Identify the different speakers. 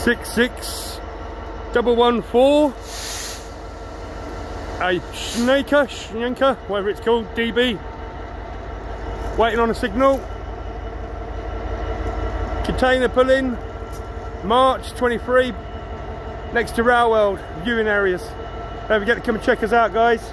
Speaker 1: six double one four. A Schneker, Schnenker, whatever it's called, DB waiting on a signal. Container pulling. March 23 next to Rail World viewing areas. Don't forget to come and check us out guys.